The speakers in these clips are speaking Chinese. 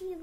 一本。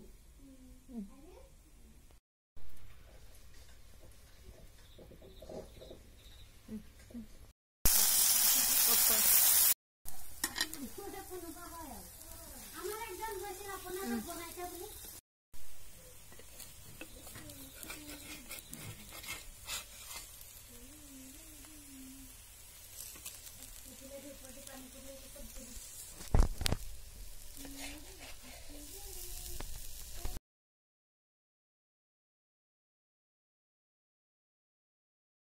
うん